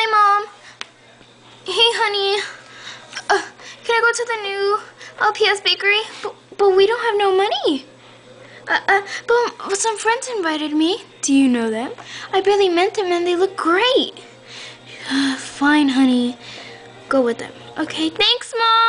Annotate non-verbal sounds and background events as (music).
Hi, Mom. Hey, honey. Uh, can I go to the new LPS bakery? But, but we don't have no money. Uh, uh, but, but some friends invited me. Do you know them? I barely met them and they look great. (sighs) Fine, honey. Go with them. Okay, thanks, Mom.